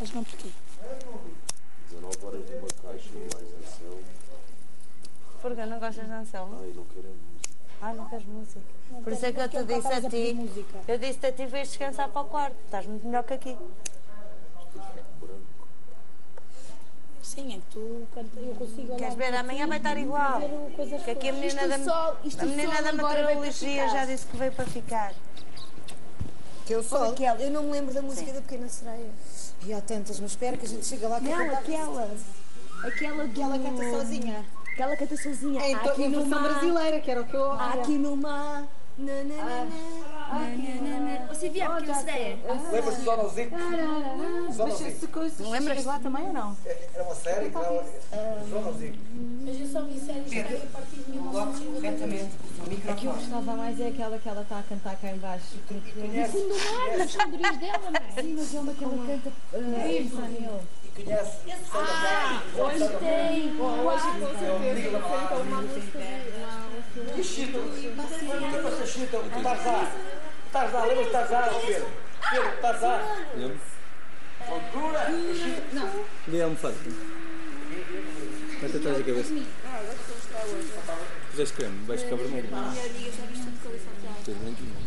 Mas não porquê? 19 horas numa caixa e mais Anselmo. Porque não gostas de Anselmo? Ai, não quero música. Ah, não queres música. Por isso é que eu te disse a ti. música. Eu disse a ti vais descansar para o quarto. Estás muito melhor que aqui. Branco. Sim, é que tu canta, eu consigo olhar Queres ver? para Amanhã vai estar igual. Que aqui a menina da, sol- isto a menina da meteorologia já disse que veio para ficar. Que eu sou. Aquela, eu não me lembro da música da Pequena Sereia. E há tantas, mas espera que a gente chega lá que Não, aquela. Aquela do... Que ela canta sozinha. Que ela canta sozinha. É, então, aqui em versão mar, brasileira, que era o que eu Aqui no mar. Na, na, na, na. Você via a pequena sereia? Lembras-te do Zonalzinho? Zonalzinho. Se coisa, Não lembras? lá também ou não? Era uma série que dava. Zonalzinho. Mas eu só vi séries que a partir de 1950. A que eu gostava mais é aquela que ela está a cantar cá em baixo. fundo do mar, nas esconderias dela, não é? Sim, mas é uma que ela canta. Uh, E conhece Praia. Hoje tem. E Chito. O que é que é Chito? O Tarzan. O Tarzan, lembras do Tarzan, Pedro? Pedro, Tarzan. Lembro. Altura. Dê a almofada. Mete atrás da cabeça. Puseste creme, vais ficar vermelho. Já tudo